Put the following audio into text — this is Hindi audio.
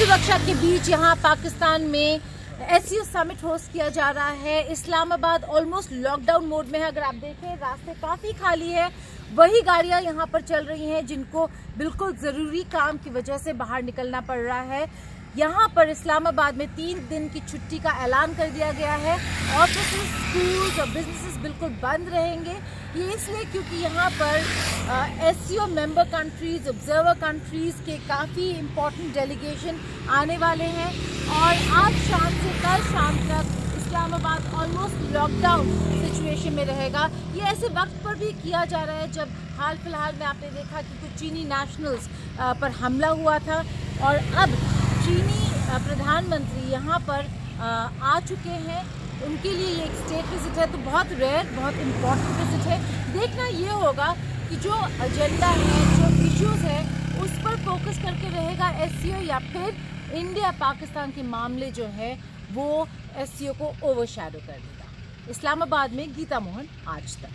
सुरक्षा के बीच यहाँ पाकिस्तान में एस समिट होस्ट किया जा रहा है। इस्लामाबाद ऑलमोस्ट लॉकडाउन मोड में है। अगर आप देखें, रास्ते काफ़ी खाली है। वही गाड़ियाँ यहाँ पर चल रही हैं, जिनको बिल्कुल ज़रूरी काम की वजह से बाहर निकलना पड़ रहा है। यहाँ पर इस्लामाबाद में तीन दिन की छुट्टी का ऐलान कर दिया गया है। ऑफ़िस स्कूल्स और बिजनेसेस बिल्कुल बंद रहेंगे। ये इसलिए क्योंकि यहाँ पर S C member countries observer countries के काफ़ी इम्पोर्टेंट डेलीगेशन आने वाले हैं। और आज शाम से कल शाम तक इस्लामाबाद ऑलमोस्ट लॉकडाउन सिचुएशन में रहेगा। ये ऐसे वक्त पर भी किया जा रहा है जब हाल फ़िलहाल में आपने देखा कि कुछ चीनी नेशनल्स पर हमला हुआ था। और अब चीनी प्रधानमंत्री यहाँ पर आ चुके हैं। उनके लिए ये एक स्टेट विज़िट है तो बहुत रेयर बहुत इम्पोर्टेंट विज़िट है। देखना ये होगा कि जो एजेंडा है, जो इश्यूज़ है, उस पर फोकस करके रहेगा एस या फिर इंडिया पाकिस्तान के मामले जो है, वो एस को ओवर कर देगा। इस्लामाबाद में गीता मोहन आज तक।